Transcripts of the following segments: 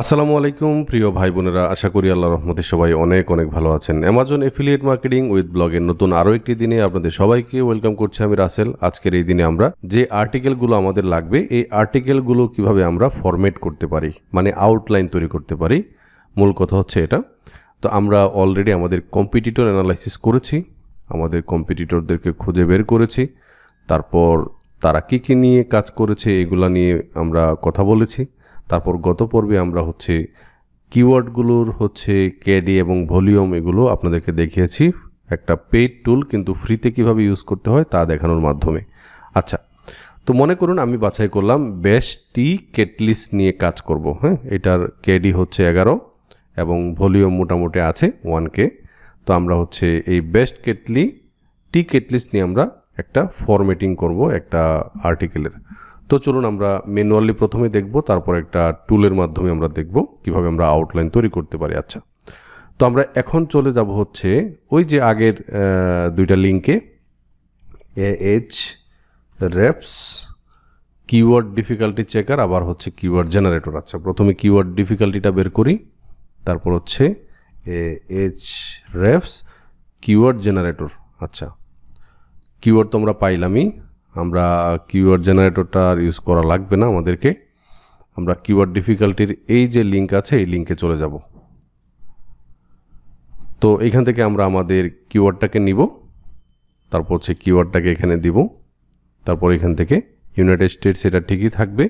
আসসালামু আলাইকুম, প্রিয় ভাই বোনেরা। আশা করি আল্লাহ রহমতে সবাই অনেক অনেক ভালো আছেন। অ্যামাজন এফিলিয়েট মার্কেটিং উইথ ব্লগের নতুন আরও একটি দিনে আপনাদের সবাইকে ওয়েলকাম করছি আমি রাসেল। আজকের এই দিনে আমরা যে আর্টিকেলগুলো আমাদের লাগবে, এই আর্টিকেলগুলো কীভাবে আমরা ফরম্যাট করতে পারি মানে আউটলাইন তৈরি করতে পারি, মূল কথা হচ্ছে এটা। তো আমরা অলরেডি আমাদের কম্পিটিটর অ্যানালাইসিস করেছি, আমাদের কম্পিটিটরদেরকে খুঁজে বের করেছি, তারপর তারা কী কী নিয়ে কাজ করেছে, এগুলা নিয়ে আমরা কথা বলেছি। তারপর গত পর্বে আমরা হচ্ছে কিওয়ার্ডগুলোর হচ্ছে ক্যাডি এবং ভলিউম এগুলো আপনাদেরকে দেখিয়েছি। একটা পেইড টুল কিন্তু ফ্রিতে কীভাবে ইউজ করতে হয় তা দেখানোর মাধ্যমে। আচ্ছা তো মনে করুন আমি বাছাই করলাম বেস্টটি কেটলিস নিয়ে কাজ করব হ্যাঁ? এটার ক্যাডি হচ্ছে এগারো এবং ভলিউম মোটামুটি আছে ওয়ান কে তো আমরা হচ্ছে এই বেস্ট কেটলি টি কেটলিস নিয়ে আমরা একটা ফরম্যাটিং করব একটা আর্টিকেলের তো চলুন আমরা ম্যানুয়ালি প্রথমে দেখব, তারপর একটা টুলের মাধ্যমে আমরা দেখব কীভাবে আমরা আউটলাইন তৈরি করতে পারি। আচ্ছা তো আমরা এখন চলে যাব হচ্ছে ওই যে আগের দুইটা লিঙ্কে Ahrefs keyword difficulty checker আবার হচ্ছে কিওয়ার্ড জেনারেটর আচ্ছা প্রথমে কিওয়ার্ড ডিফিকাল্টিটা বের করি, তারপর হচ্ছে এইচ রেপস কিওয়ার্ড জেনারেটর আচ্ছা কিওয়ার্ড তো আমরা পাইলামই। আমরা কিওয়ার্ড জেনারেটরটা আর ইউজ করা লাগবে না আমাদেরকে। আমরা কিওয়ার্ড ডিফিকাল্টির এই যে লিঙ্ক আছে, এই লিঙ্কে চলে যাব। তো এখান থেকে আমরা আমাদের কিওয়ার্ডটাকে নিব, তারপর হচ্ছে কিওয়ার্ডটাকে এখানে দিব, তারপর এখান থেকে ইউনাইটেড স্টেটস এটা ঠিকই থাকবে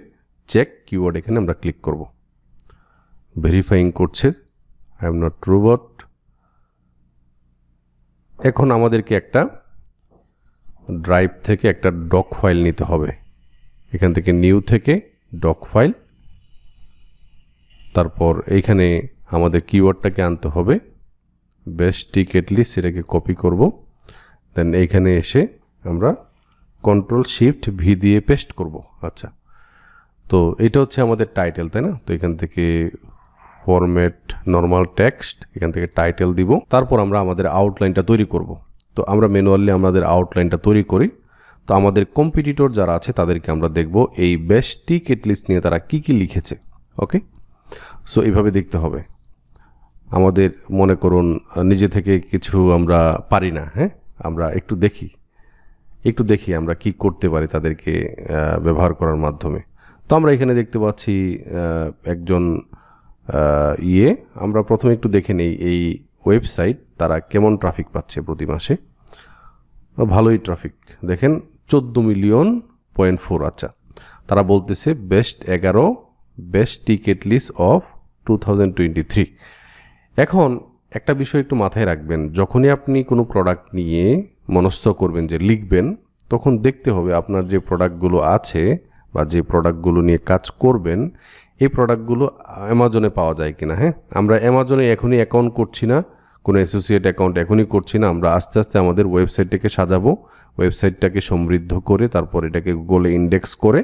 চেক কিওয়ার্ড এখানে আমরা ক্লিক করব। ভেরিফাইং করছে আই এম নট রোবট এখন আমাদেরকে একটা ড্রাইভ থেকে একটা ডক ফাইল নিতে হবে। এখান থেকে নিউ থেকে ডক ফাইল তারপর এইখানে আমাদের কিওয়ার্ডটাকে আনতে হবে। বেস্ট টিকেট সেটাকে কপি করব। দেন এইখানে এসে আমরা কন্ট্রোল শিফট ভি দিয়ে পেস্ট করব। আচ্ছা তো এটা হচ্ছে আমাদের টাইটেল তাই না? তো এখান থেকে ফরম্যাট নর্মাল টেক্সট এখান থেকে টাইটেল দিব। তারপর আমরা আমাদের আউটলাইনটা তৈরি করব। তো আমরা ম্যানুয়ালি আমাদের আউটলাইনটা তৈরি করি। তো আমাদের কম্পিটিটর যারা আছে, তাদেরকে আমরা দেখব এই বেস্ট টিকেট লিস্ট নিয়ে তারা কি কি লিখেছে ওকে সো এইভাবে দেখতে হবে। আমাদের মনে করুন, নিজে থেকে কিছু আমরা পারি না হ্যাঁ? আমরা একটু দেখি। একটু দেখি আমরা কি করতে পারি তাদেরকে ব্যবহার করার মাধ্যমে। তো আমরা এখানে দেখতে পাচ্ছি একজন ইয়ে। আমরা প্রথমে একটু দেখে নেই, এই ওয়েবসাইট তারা কেমন ট্রাফিক পাচ্ছে প্রতি মাসে? ভালোই ট্রাফিক দেখেন, চোদ্দ মিলিয়ন পয়েন্ট ফোর আচ্ছা। তারা বলতেছে বেস্ট এগারো best tea kettles of two thousand twenty three এখন, একটা বিষয় একটু মাথায় রাখবেন। যখনই আপনি কোনো প্রোডাক্ট নিয়ে মনস্থ করবেন যে লিখবেন, তখন দেখতে হবে আপনার যে প্রোডাক্টগুলো আছে বা যে প্রোডাক্টগুলো নিয়ে কাজ করবেন, এই প্রোডাক্টগুলো অ্যামাজনে পাওয়া যায় কিনা হ্যাঁ? আমরা অ্যামাজনে এখনই অ্যাকাউন্ট করছি না। কোনো অ্যাসোসিয়েট অ্যাকাউন্ট এখনই করছি না, আমরা আস্তে আস্তে আমাদের ওয়েবসাইটটাকে সাজাবো। ওয়েবসাইটটাকে সমৃদ্ধ করে তারপর এটাকে গুগলে ইন্ডেক্স করে,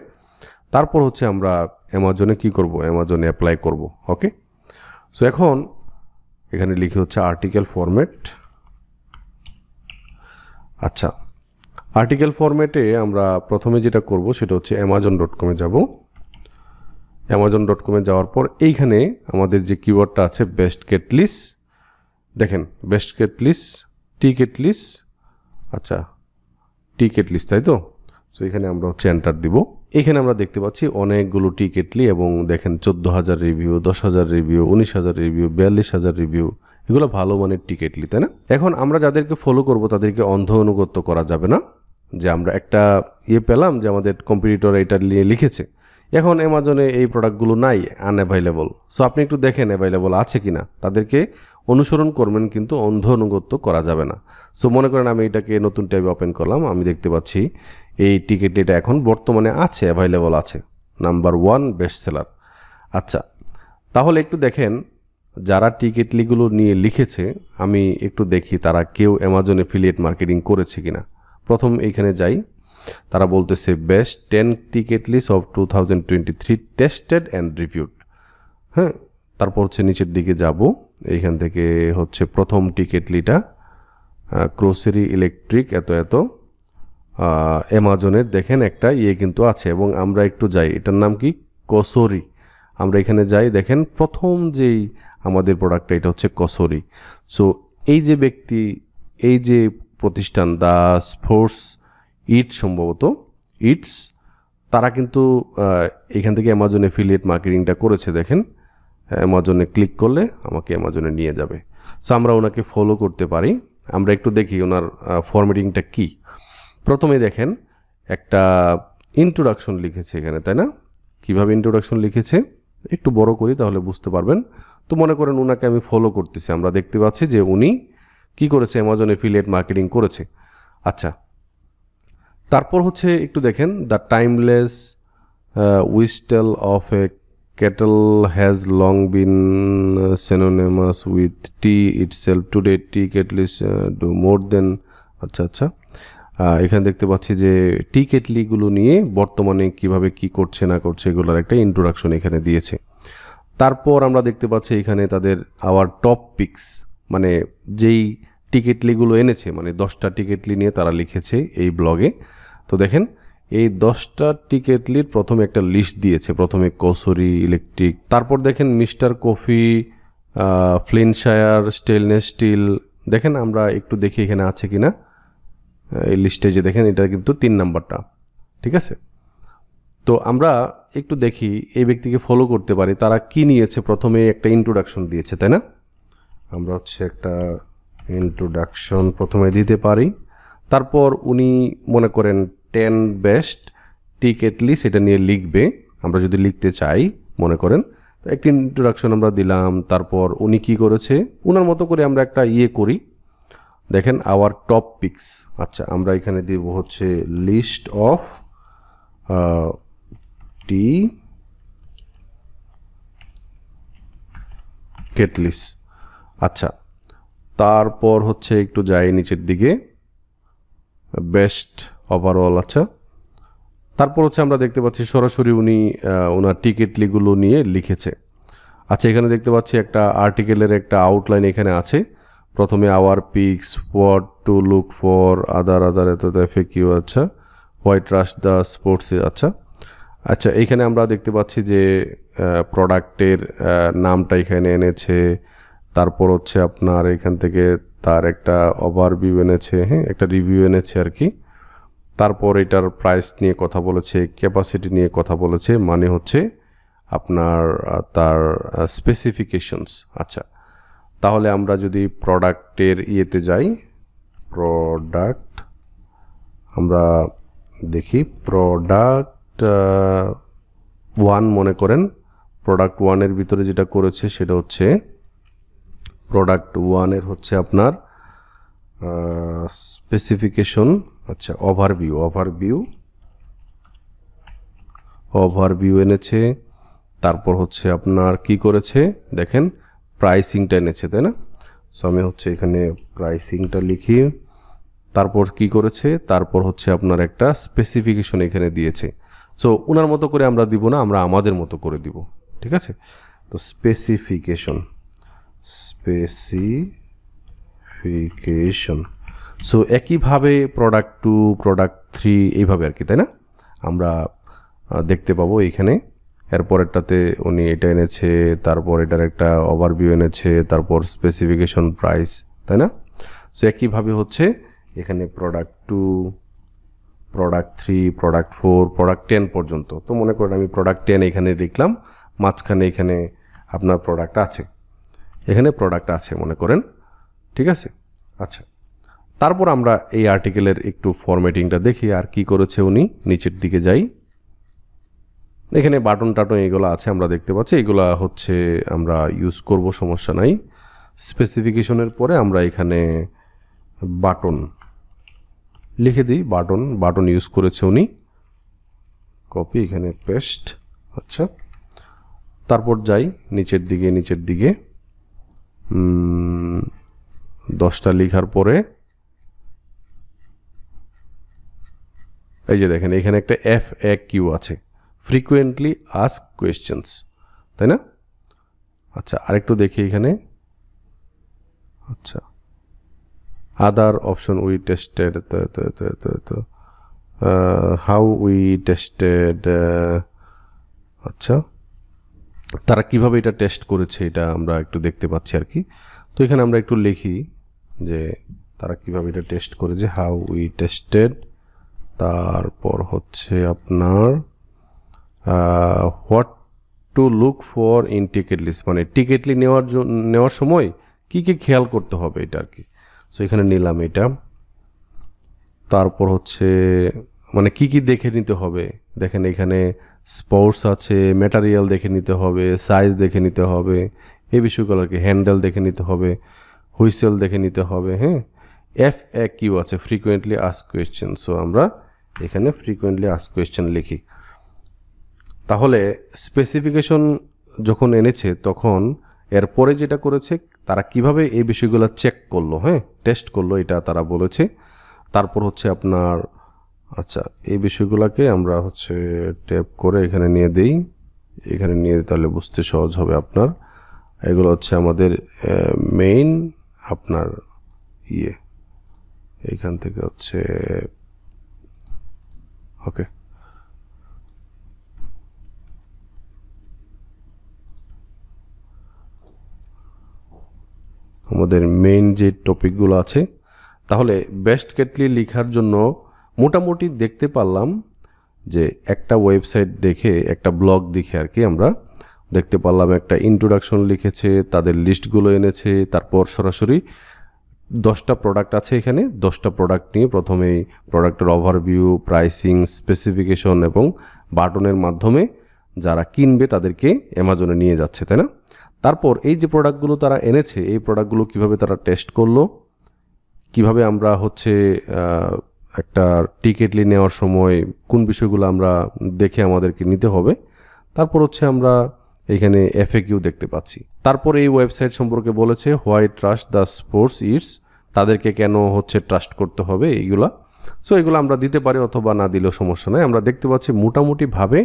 তারপর হচ্ছে আমরা অ্যামাজনে কি করব? অ্যামাজনে অ্যাপ্লাই করব ওকে সো এখন এখানে লিখে হচ্ছে আর্টিকেল ফরম্যাট আচ্ছা আর্টিকেল ফরম্যাটে আমরা প্রথমে যেটা করব সেটা হচ্ছে অ্যামাজন ডট কমে যাব। অ্যামাজন ডট কমে যাওয়ার পর এইখানে আমাদের যে কিওয়ার্ডটা আছে বেস্ট কেটলিস দেখেন বেস্ট কেট কেটলিস টি কেটলিস আচ্ছা টি কেটলিস তাই তো? সো এখানে আমরা হচ্ছে এন্টার দিব। এখানে আমরা দেখতে পাচ্ছি অনেকগুলো টি কেটলি এবং দেখেন চোদ্দ হাজার রিভিউ দশ হাজার রিভিউ উনিশ হাজার রিভিউ বিয়াল্লিশ হাজার রিভিউ এগুলো ভালো মানের টি কেটলি তাই না? এখন আমরা যাদেরকে ফলো করব, তাদেরকে অন্ধ অনুগত্য করা যাবে না। যে আমরা একটা ইয়ে পেলাম যে আমাদের কম্পিটিটর এটা নিয়ে লিখেছে। এখন অ্যামাজনে এই প্রোডাক্টগুলো নাই আনঅ্যাভাইলেবল সো আপনি একটু দেখেন অ্যাভাইলেবল আছে কি না তাদেরকে অনুসরণ করবেন কিন্তু অন্ধ অনুগত্য করা যাবে না। সো মনে করেন আমি এটাকে নতুন ট্যাবে ওপেন করলাম, আমি দেখতে পাচ্ছি এই টিকিট এটা এখন বর্তমানে আছে অ্যাভাইলেবল আছে। নাম্বার ওয়ান বেস্ট সেলার আচ্ছা তাহলে একটু দেখেন, যারা টিকিটলিগুলো নিয়ে লিখেছে, আমি একটু দেখি তারা কেউ অ্যামাজন এফিলিয়েট মার্কেটিং করেছে কিনা। প্রথম এইখানে যাই, তারা বলতেছে best ten tea kettles of two thousand twenty three tested and reviewed হ্যাঁ তারপর হচ্ছে নিচের দিকে যাব। এইখান থেকে হচ্ছে প্রথম টিকেটলিটা গ্রোসারি ইলেকট্রিক এত এত অ্যামাজনের দেখেন একটা ইয়ে কিন্তু আছে এবং আমরা একটু যাই। এটার নাম কি? কসরি। আমরা এখানে যাই, দেখেন প্রথম যেই আমাদের প্রোডাক্টটা এটা হচ্ছে কসরি। সো এই যে ব্যক্তি, এই যে প্রতিষ্ঠান দ্য স্পোর্টস ইট সম্ভবত ইটস তারা কিন্তু এখান থেকে অ্যামাজন এফিলিয়েট মার্কেটিংটা করেছে, দেখেন। অ্যামাজনে ক্লিক করলে আমাকে অ্যামাজনে নিয়ে যাবে। সো আমরা ওনাকে ফলো করতে পারি। আমরা একটু দেখি ওনার ফরম্যাটিংটা কী। প্রথমে দেখেন, একটা ইন্ট্রোডাকশন লিখেছে এখানে, তাই না? কীভাবে ইন্ট্রোডাকশন লিখেছে? একটু বড় করি তাহলে বুঝতে পারবেন। তো মনে করেন ওনাকে আমি ফলো করতেছি। আমরা দেখতে পাচ্ছি যে উনি কি করেছে? অ্যামাজন এফিলিয়েট মার্কেটিং করেছে। আচ্ছা তারপর হচ্ছে একটু দেখেন the timeless whistle of a kettle has long been synonymous with tea itself today tea kettles do more than আচ্ছা আচ্ছা। এখানে দেখতে পাচ্ছি যে টি কেটলিগুলো নিয়ে বর্তমানে কীভাবে কি করছে, না করছে, এগুলোর একটা ইন্ট্রোডাকশন এখানে দিয়েছে। তারপর আমরা দেখতে পাচ্ছি এখানে তাদের আওয়ার টপ পিক্স মানে যেই টিকেটলিগুলো এনেছে মানে দশটা টিকেটলি নিয়ে তারা লিখেছে এই ব্লগে তো দেখেন এই দশটা টিকেটলির প্রথমে একটা লিস্ট দিয়েছে। প্রথমে কসরি, ইলেকট্রিক, তারপর দেখেন মিস্টার কফি ফ্লিনশায়ার স্টেনলেস স্টিল। দেখেন আমরা একটু দেখি এখানে আছে কি না এই লিস্টে যে দেখেন, এটা কিন্তু তিন নাম্বারটা। ঠিক আছে? তো আমরা একটু দেখি, এই ব্যক্তিকে ফলো করতে পারি। তারা কি নিয়েছে? প্রথমে একটা ইন্ট্রোডাকশন দিয়েছে, তাই না? আমরা হচ্ছে একটা ইন্ট্রোডাকশন প্রথমে দিতে পারি। তারপর উনি মনে করেন টেন বেস্ট টিকেটলি সেটা নিয়ে লিখবে। আমরা যদি লিখতে চাই, মনে করেন, তো একটা ইন্ট্রোডাকশন আমরা দিলাম, তারপর উনি কি করেছে? উনার মতো করে আমরা একটা ইয়ে করি। দেখেন আওয়ার টপ পিক্স আচ্ছা আমরা এখানে দেব হচ্ছে লিস্ট অফ টি কেটলিস আচ্ছা তারপর হচ্ছে একটু যাই নিচের দিকে। বেস্ট ওভারঅল আচ্ছা। তারপর হচ্ছে আমরা দেখতে পাচ্ছি সরাসরি উনি ওনার টিকিটলিগুলো নিয়ে লিখেছে। আচ্ছা এখানে দেখতে পাচ্ছি একটা আর্টিকেলের একটা আউটলাইন এখানে আছে। প্রথমে our picks what to look for other other এত এফে কিউ আচ্ছা। হোয়াইট ট্রাস্ট দ্য স্পোর্টসে আচ্ছা। আচ্ছা এইখানে আমরা দেখতে পাচ্ছি যে প্রোডাক্টের নামটা এখানে এনেছে। তারপর হচ্ছে আপনার এখান থেকে তার একটা ওভারভিউ এনেছে হ্যাঁ একটা রিভিউ এনেছে আর কি। তারপর এটার প্রাইস নিয়ে কথা বলেছে ক্যাপাসিটি নিয়ে কথা বলেছে মানে হচ্ছে আপনার তার স্পেসিফিকেশনস আচ্ছা তাহলে আমরা যদি প্রোডাক্টের ইয়েতে যাই প্রোডাক্ট আমরা দেখি প্রোডাক্ট ওয়ান মনে করেন প্রোডাক্ট ওয়ানের ভিতরে যেটা করেছে সেটা হচ্ছে প্রোডাক্ট ওয়ানের হচ্ছে আপনার স্পেসিফিকেশন আচ্ছা ওভারভিউ ওভারভিউ ওভারভিউ এনেছে, তারপর হচ্ছে আপনার কি করেছে? দেখেন প্রাইসিংটা এনেছে, তাই না? সো আমি হচ্ছে এখানে প্রাইসিংটা লিখি। তারপর কি করেছে? তারপর হচ্ছে আপনার একটা স্পেসিফিকেশন এখানে দিয়েছে। সো ওনার মতো করে আমরা দিব না, আমরা আমাদের মতো করে দিব। ঠিক আছে? তো স্পেসিফিকেশন স্পেসিফিকেশন সো একইভাবে প্রোডাক্ট টু প্রোডাক্ট থ্রি এইভাবে আর কি, তাই না? আমরা দেখতে পাবো এইখানে। এরপরেরটাতে উনি এটা এনেছে, তারপর এটার একটা ওভারভিউ এনেছে, তারপর স্পেসিফিকেশন প্রাইস তাই না? সো একইভাবে হচ্ছে এখানে product two product three product four product ten পর্যন্ত। তো মনে করেন আমি প্রোডাক্ট টেন এখানে লিখলাম মাঝখানে এখানে আপনার প্রোডাক্ট আছে। এখানে প্রোডাক্ট আছে মনে করেন। ঠিক আছে? আচ্ছা। তারপর আমরা এই আর্টিকেলের একটু ফরম্যাটিংটা দেখি আর কি করেছে উনি। নিচের দিকে যাই। এখানে বাটন টাটন এগুলো আছে, আমরা দেখতে পাচ্ছি। এগুলা হচ্ছে আমরা ইউজ করব, সমস্যা নাই। স্পেসিফিকেশনের পরে আমরা এখানে বাটন লিখে দিই বাটন বাটন ইউজ করেছে উনি। কপি এখানে পেস্ট আচ্ছা। তারপর যাই নিচের দিকে নিচের দিকে। দশটা লিখার পরে এই যে দেখেন, এখানে একটা এফ এ কিউ আছে। ফ্রিকুয়েন্টলি আস্ক কোয়েশ্চেন্স তাই না? আচ্ছা আরেকটু দেখি এখানে। আচ্ছা। Other option we tested how we tested আচ্ছা। তারা কীভাবে এটা টেস্ট করেছে এটা আমরা একটু দেখতে পাচ্ছি আর কি। তো এখানে আমরা একটু লিখি যে তারা কীভাবে এটা টেস্ট করেছে হাউ উই টেস্টেড তারপর হচ্ছে আপনার what to look for in tea kettles মানে টিকেটলি নেওয়ার জন্য নেওয়ার সময় কি কি খেয়াল করতে হবে এটা আর কি। সো এখানে নিলাম এটা। তারপর হচ্ছে মানে কি কি দেখে নিতে হবে? দেখেন এখানে স্পোর্টস আছে ম্যাটারিয়াল দেখে নিতে হবে সাইজ দেখে নিতে হবে, এই বিষয়গুলো আর কি হ্যান্ডেল দেখে নিতে হবে হুইসেল দেখে নিতে হবে হ্যাঁ? এফ এ কিউ আছে ফ্রিকুয়েন্টলি আস্ক কোয়েশ্চেন সো আমরা এখানে ফ্রিকুয়েন্টলি আস্ক কোয়েশ্চেন লিখি। তাহলে স্পেসিফিকেশন যখন এনেছে, তখন এরপরে যেটা করেছে, তারা কীভাবে এই বিষয়গুলো চেক করল হ্যাঁ? টেস্ট করল, এটা তারা বলেছে। তারপর হচ্ছে আপনার আচ্ছা এই বিষয়গুলোকে আমরা হচ্ছে ট্যাপ করে এখানে নিয়ে দিই। এখানে নিয়ে তাহলে বুঝতে সহজ হবে আপনার। এগুলো হচ্ছে আমাদের মেইন আপনার ইয়ে। এইখান থেকে হচ্ছে ওকে আমাদের মেইন যে টপিকগুলো আছে, তাহলে বেস্ট কেটলি লেখার জন্য মোটামুটি দেখতে পারলাম যে একটা ওয়েবসাইট দেখে, একটা ব্লগ দেখে আর কি আমরা দেখতে পারলাম, একটা ইন্ট্রোডাকশন লিখেছে, তাদের লিস্টগুলো এনেছে, তারপর সরাসরি দশটা প্রোডাক্ট আছে এখানে। দশটা প্রোডাক্ট নিয়ে প্রথমেই প্রোডাক্টের ওভারভিউ প্রাইসিং স্পেসিফিকেশন এবং বাটনের মাধ্যমে যারা কিনবে তাদেরকে অ্যামাজনে নিয়ে যাচ্ছে, তাই না? তারপর এই যে প্রোডাক্টগুলো তারা এনেছে, এই প্রোডাক্টগুলো কীভাবে তারা টেস্ট করল, কীভাবে আমরা হচ্ছে একটা টিকিটলি নেওয়ার সময় কোন বিষয়গুলো আমরা দেখে আমাদেরকে নিতে হবে, তারপর হচ্ছে আমরা এখানে এফএকিউ দেখতে পাচ্ছি। তারপর এই ওয়েবসাইট সম্পর্কে বলেছে why trust the Spruce Eats তাদেরকে কেন হচ্ছে ট্রাস্ট করতে হবে এইগুলা? সো এগুলো আমরা দিতে পারি অথবা না দিলেও সমস্যা নয় আমরা দেখতে পাচ্ছি মোটামুটিভাবে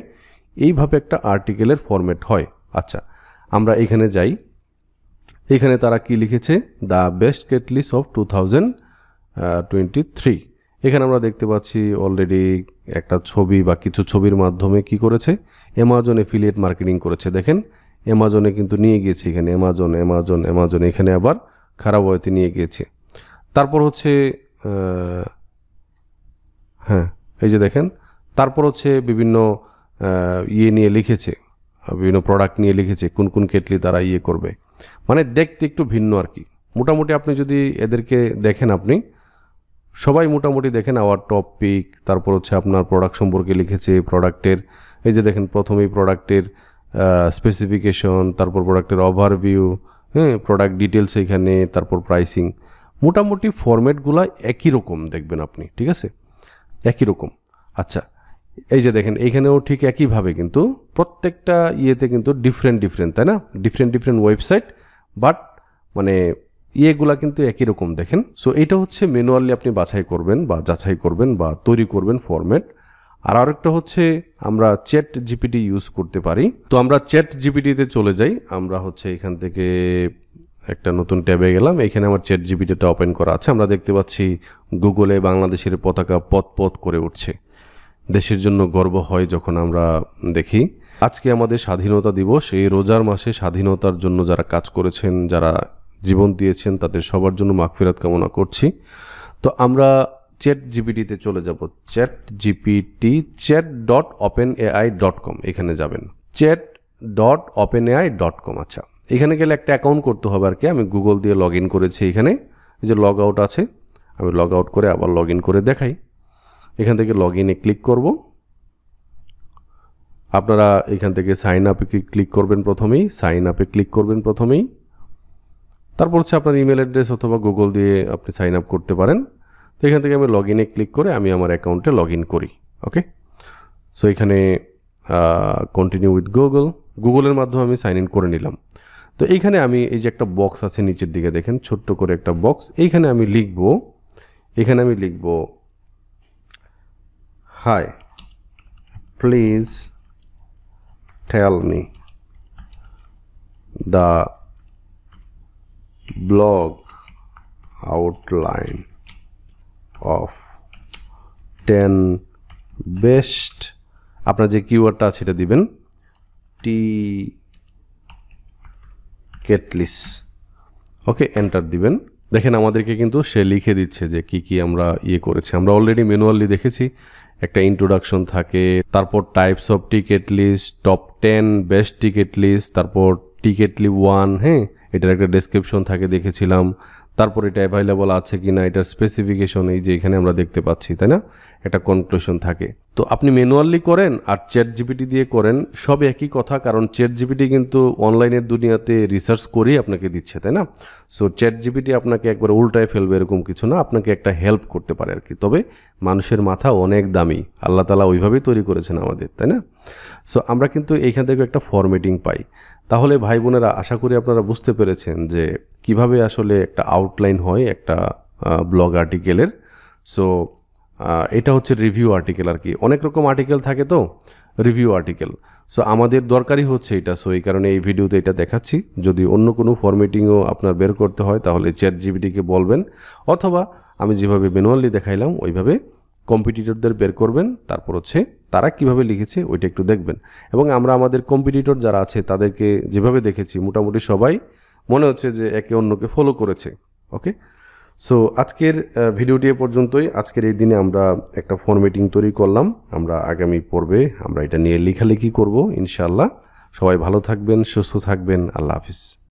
এইভাবে একটা আর্টিকেলের ফরম্যাট হয়। আচ্ছা আমরা এখানে যাই। এখানে তারা কি লিখেছে? The best kettles of two thousand twenty three এখানে আমরা দেখতে পাচ্ছি অলরেডি একটা ছবি বা কিছু ছবির মাধ্যমে কি করেছে? অ্যামাজন এফিলিয়েট মার্কেটিং করেছে। দেখেন অ্যামাজনে কিন্তু নিয়ে গিয়েছে এখানে। অ্যামাজন অ্যামাজন অ্যামাজন এখানে আবার খারাপ হয়তে নিয়ে গিয়েছে। তারপর হচ্ছে হ্যাঁ এই যে দেখেন, তারপর হচ্ছে বিভিন্ন ইয়ে নিয়ে লিখেছে, বিভিন্ন প্রোডাক্ট নিয়ে লিখেছে, কোন কোন কেটলি তারা ইয়ে করবে। মানে দেখতে একটু ভিন্ন আর কি। মোটামুটি আপনি যদি এদেরকে দেখেন আপনি, সবাই মোটামুটি দেখেন আওয়ার টপিক তারপর হচ্ছে আপনার প্রোডাক্ট সম্পর্কে লিখেছে প্রোডাক্টের এই যে দেখেন প্রথমেই প্রোডাক্টের স্পেসিফিকেশন তারপর প্রোডাক্টের ওভারভিউ হ্যাঁ প্রোডাক্ট ডিটেলস এখানে, তারপর প্রাইসিং মোটামুটি ফরম্যাটগুলো একই রকম দেখবেন আপনি, ঠিক আছে? একই রকম। আচ্ছা এই যে দেখেন, এইখানেও ঠিক একইভাবে কিন্তু প্রত্যেকটা ইয়েতে কিন্তু ডিফারেন্ট ডিফারেন্ট তাই না? ডিফারেন্ট ডিফারেন্ট ওয়েবসাইট বাট মানে ইয়েগুলা কিন্তু একই রকম দেখেন। সো এটা হচ্ছে ম্যানুয়ালি আপনি বাছাই করবেন বা যাচাই করবেন বা তৈরি করবেন ফরম্যাট আর আরেকটা হচ্ছে আমরা চ্যাট জিপিটি ইউজ করতে পারি। তো আমরা চ্যাট জিপিটিতে চলে যাই। আমরা হচ্ছে এখান থেকে একটা নতুন ট্যাবে গেলাম, এখানে আমার চ্যাট জিপিটিটা ওপেন করা আছে। আমরা দেখতে পাচ্ছি গুগলে বাংলাদেশের পতাকা পথ পথ করে উঠছে। দেশের জন্য গর্ব হয় যখন আমরা দেখি। আজকে আমাদের স্বাধীনতা দিবস, এই রোজার মাসে স্বাধীনতার জন্য যারা কাজ করেছেন, যারা জীবন দিয়েছেন, তাদের সবার জন্য মাগফিরাত কামনা করছি। তো আমরা চ্যাট জিপিটিতে চলে যাব। Chat GPT chat dot open AI dot com এখানে যাবেন। Chat dot open AI dot com আচ্ছা। এখানে গেলে একটা অ্যাকাউন্ট করতে হবে আর কি। আমি গুগল দিয়ে লগ ইন করেছি এখানে। এই যে লগ আউট আছে, আমি লগ আউট করে আবার লগ ইন করে দেখাই। এখান থেকে লগ ইনে ক্লিক করব। আপনারা এখান থেকে সাইন আপে ক্লিক করবেন প্রথমেই? সাইন আপে ক্লিক করবেন প্রথমেই। তারপর হচ্ছে আপনার ইমেল অ্যাড্রেস অথবা গুগল দিয়ে আপনি সাইন আপ করতে পারেন। তো এখান থেকে আমি লগ ইনে ক্লিক করে আমি আমার অ্যাকাউন্টে লগ ইন করি ওকে সো এখানে কন্টিনিউ উইথ গুগল গুগলের মাধ্যমে আমি সাইন ইন করে নিলাম। তো এইখানে আমি এই যে একটা বক্স আছে নিচের দিকে দেখেন, ছোট্ট করে একটা বক্স এইখানে আমি লিখব এখানে আমি লিখব hi please tell me the blog outline of ten best আপনার যে কিওয়ার্ডটা আছে, এটা দিবেন টি কেটলিস ওকে এন্টার দিবেন। দেখেন আমাদেরকে কিন্তু সে লিখে দিচ্ছে যে কি কি আমরা ইয়ে করেছি। আমরা অলরেডি ম্যানুয়ালি দেখেছি, একটা ইন্ট্রোডাকশন থাকে, তারপর types of ticket list top ten best ticket list তারপর টিকেটলি ওয়ান হ্যাঁ এটার একটা ডেসক্রিপশন থাকে দেখেছিলাম। তারপর এটা অ্যাভাইলেবল আছে কি না এটার স্পেসিফিকেশন এই যে এখানে আমরা দেখতে পাচ্ছি, তাই না? একটা কনক্লুশন থাকে। তো আপনি ম্যানুয়ালি করেন আর চ্যাট জিপিটি দিয়ে করেন, সব একই কথা, কারণ চ্যাট জিপিটি কিন্তু অনলাইনের দুনিয়াতে রিসার্চ করেই আপনাকে দিচ্ছে, তাই না? সো চ্যাট জিপিটি আপনাকে একবার উল্টায় ফেলবে এরকম কিছু না, আপনাকে একটা হেল্প করতে পারে আর কি। তবে মানুষের মাথা অনেক দামি, আল্লাহ তালা ওইভাবেই তৈরি করেছেন আমাদের, তাই না? সো আমরা কিন্তু এইখান থেকে একটা ফরম্যাটিং পাই। তাহলে ভাই বোনেরা, আশা করি আপনারা বুঝতে পেরেছেন যে কীভাবে আসলে একটা আউটলাইন হয় একটা ব্লগ আর্টিকেলের সো এটা হচ্ছে রিভিউ আর্টিকেল আর কি। অনেক রকম আর্টিকেল থাকে তো রিভিউ আর্টিকেল সো আমাদের দরকারই হচ্ছে এটা। সো এই কারণে এই ভিডিওতে এটা দেখাচ্ছি। যদি অন্য কোনো ফরম্যাটিংও আপনার বের করতে হয়, তাহলে চ্যাট জিবিটিকে বলবেন, অথবা আমি যেভাবে ম্যানুয়ালি দেখাইলাম, ওইভাবে কম্পিটিটরদের বের করবেন। তারপর হচ্ছে তারা কীভাবে লিখেছে, ওইটা একটু দেখবেন। এবং আমরা আমাদের কম্পিটিটর যারা আছে, তাদেরকে যেভাবে দেখেছি, মোটামুটি সবাই মনে হচ্ছে যে একে অন্যকে ফলো করেছে। ওকে সো আজকের ভিডিওটি এ পর্যন্তই। আজকের এই দিনে আমরা একটা ফর্মেটিং তৈরি করলাম। আমরা আগামী পর্বে আমরা এটা নিয়ে লেখালেখি করব, ইনশাআল্লাহ। সবাই ভালো থাকবেন, সুস্থ থাকবেন। আল্লাহ হাফিজ।